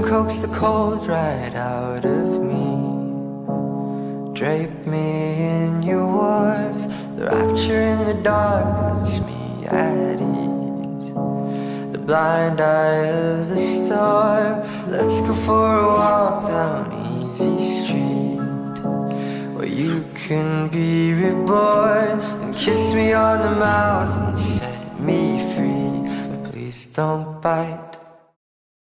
can coax the cold right out of me. Drape me in your warmth. The rapture in the dark puts me at ease. The blind eye of the storm. Let's go for a walk down Easy Street. Where you can be reborn and kiss me on the mouth and set me free. But please don't bite.